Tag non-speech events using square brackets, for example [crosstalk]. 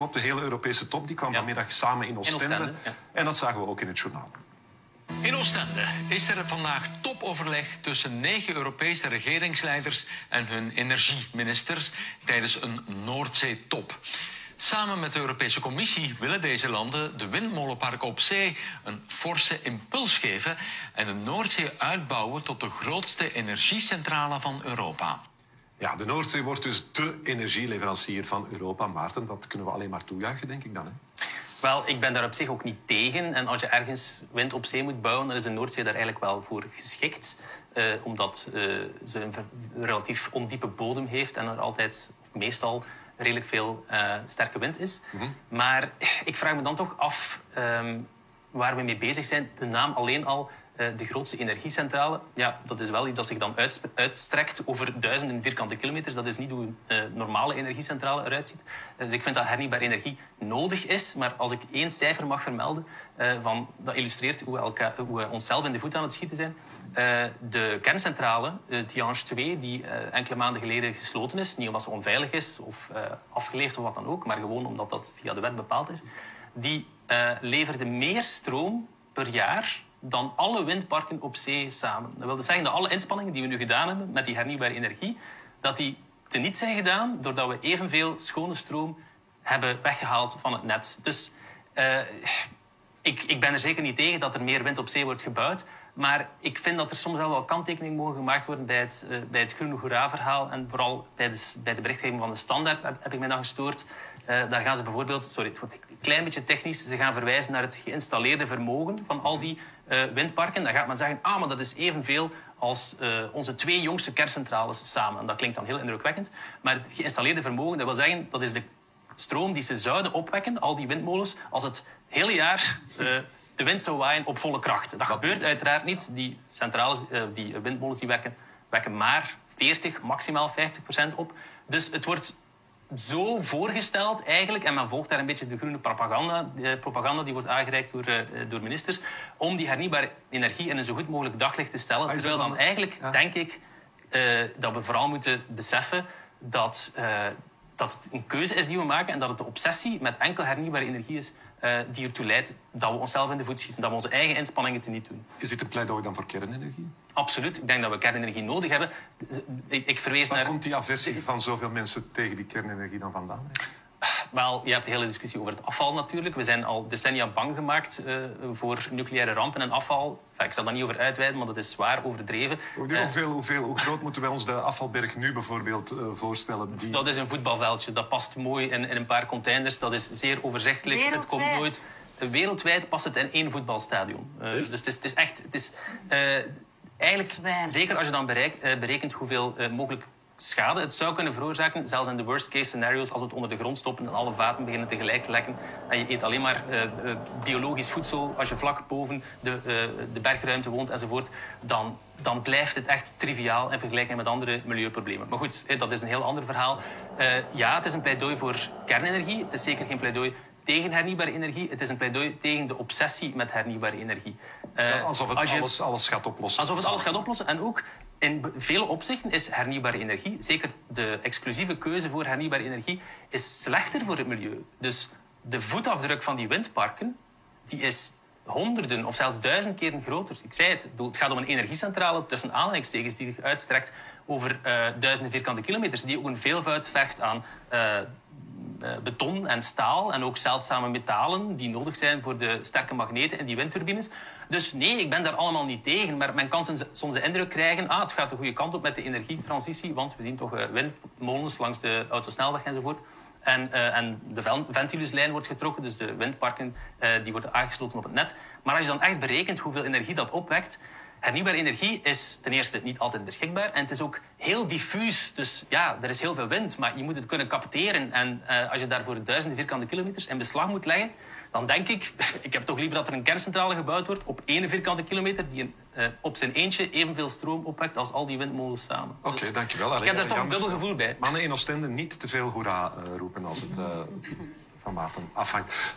op de hele Europese top. Die kwam vanmiddag samen in Oostende. Oostende, ja. En dat zagen we ook in het journaal. In Oostende is er vandaag topoverleg tussen negen Europese regeringsleiders en hun energieministers tijdens een Noordzee-top. Samen met de Europese Commissie willen deze landen de windmolenparken op zee een forse impuls geven en de Noordzee uitbouwen tot de grootste energiecentrale van Europa. Ja, de Noordzee wordt dus de energieleverancier van Europa. Maarten, dat kunnen we alleen maar toejuichen, denk ik dan. Hè? Wel, ik ben daar op zich ook niet tegen. En als je ergens wind op zee moet bouwen, dan is de Noordzee daar eigenlijk wel voor geschikt. Eh, omdat eh, ze een relatief ondiepe bodem heeft en er altijd, of meestal, redelijk veel eh, sterke wind is. Maar ik vraag me dan toch af ehm, waar we mee bezig zijn. De naam alleen al, de grootste energiecentrale, ja, dat is wel iets dat zich dan uitstrekt over duizenden vierkante kilometers. Dat is niet hoe een eh, normale energiecentrale eruit ziet. Eh, dus ik vind dat hernieuwbare energie nodig is. Maar als ik één cijfer mag vermelden, eh, van, dat illustreert hoe we, hoe onszelf in de voet aan het schieten zijn. Eh, de kerncentrale, Tihange 2, die eh, enkele maanden geleden gesloten is, niet omdat ze onveilig is of eh, afgeleefd of wat dan ook, maar gewoon omdat dat via de wet bepaald is, die eh, leverde meer stroom per jaar dan alle windparken op zee samen. Dat wil dus zeggen dat alle inspanningen die we nu gedaan hebben met die hernieuwbare energie, dat die teniet zijn gedaan doordat we evenveel schone stroom hebben weggehaald van het net. Dus eh, ik, ik ben er zeker niet tegen dat er meer wind op zee wordt gebouwd. Maar ik vind dat er soms wel wel kanttekeningen mogen gemaakt worden bij het, eh, bij het groene hoera-verhaal. En vooral bij de, bij de berichtgeving van de standaard heb, ik mij dan gestoord. Eh, daar gaan ze bijvoorbeeld, sorry, het wordt een klein beetje technisch, ze gaan verwijzen naar het geïnstalleerde vermogen van al die eh, windparken. Dan gaat men zeggen, ah, maar dat is evenveel als onze twee jongste kerncentrales samen. En dat klinkt dan heel indrukwekkend. Maar het geïnstalleerde vermogen, dat wil zeggen, dat is de stroom die ze zouden opwekken, al die windmolens, als het hele jaar eh, de wind zou waaien op volle kracht. Dat gebeurt uiteraard niet. Die centrales, eh, die windmolens die wekken, wekken maar 40, maximaal 50 procent op. Dus het wordt zo voorgesteld eigenlijk, en men volgt daar een beetje de groene propaganda, eh, propaganda die wordt aangereikt door, door ministers, om die hernieuwbare energie in een zo goed mogelijk daglicht te stellen. Is Terwijl dan eigenlijk, Ja. denk ik, dat we vooral moeten beseffen dat, dat het een keuze is die we maken en dat het de obsessie met enkel hernieuwbare energie is eh, die ertoe leidt dat we onszelf in de voet schieten, dat we onze eigen inspanningen teniet doen. Is dit een pleidooi dan voor kernenergie? Absoluut. Ik denk dat we kernenergie nodig hebben. Ik, ik verwees Waar naar... komt die aversie van zoveel mensen tegen die kernenergie dan vandaan? Wel, je hebt de hele discussie over het afval natuurlijk. We zijn al decennia bang gemaakt eh, voor nucleaire rampen en afval. Enfin, ik zal daar niet over uitweiden, maar dat is zwaar overdreven. Hoe, Eh, hoeveel, hoeveel, hoe groot moeten wij ons de afvalberg nu bijvoorbeeld eh, voorstellen? Die... Dat is een voetbalveldje. Dat past mooi in, in een paar containers. Dat is zeer overzichtelijk. Het komt Wereldwijd. nooit... Wereldwijd past het in één voetbalstadion. Dus het is, het is echt... Het is, eh, eigenlijk, zeker als je dan bereik- berekent hoeveel eh, mogelijk schade het zou kunnen veroorzaken, zelfs in de worst case scenario's, als we het onder de grond stoppen en alle vaten beginnen tegelijk te lekken en je eet alleen maar eh, eh, biologisch voedsel als je vlak boven de, eh, de bergruimte woont enzovoort, dan, dan blijft het echt triviaal in vergelijking met andere milieuproblemen. Maar goed, dat is een heel ander verhaal. Ja, het is een pleidooi voor kernenergie. Het is zeker geen pleidooi tegen hernieuwbare energie. Het is een pleidooi tegen de obsessie met hernieuwbare energie. Eh, Alsof het je- alles, alles gaat oplossen. Alsof het alles gaat oplossen. En ook in vele opzichten is hernieuwbare energie, zeker de exclusieve keuze voor hernieuwbare energie, is slechter voor het milieu. Dus de voetafdruk van die windparken, die is honderden of zelfs duizend keren groter. Ik zei het, het gaat om een energiecentrale tussen aanhalingstekens die zich uitstrekt over eh, duizenden vierkante kilometers, die ook een veelvoud vergt aan eh, beton en staal en ook zeldzame metalen die nodig zijn voor de sterke magneten in die windturbines. Dus nee, ik ben daar allemaal niet tegen. Maar men kan soms- de indruk krijgen, ah, het gaat de goede kant op met de energietransitie, want we zien toch eh, windmolens langs de autosnelweg enzovoort. En, eh, en de ven- Ventiluslijn wordt getrokken, dus de windparken eh, die worden aangesloten op het net. Maar als je dan echt berekent hoeveel energie dat opwekt, hernieuwbare energie is ten eerste niet altijd beschikbaar en het is ook heel diffuus. Dus ja, er is heel veel wind, maar je moet het kunnen capteren. En eh, als je daarvoor duizenden vierkante kilometers in beslag moet leggen, dan denk ik, [laughs] ik heb toch liever dat er een kerncentrale gebouwd wordt op één vierkante kilometer die een, eh, op zijn eentje evenveel stroom opwekt als al die windmolens samen. Oké, Dus dankjewel. Ik heb daar toch een dubbel gevoel bij. Mannen in Oostende niet te veel hoera eh, roepen als het van Maarten afhangt.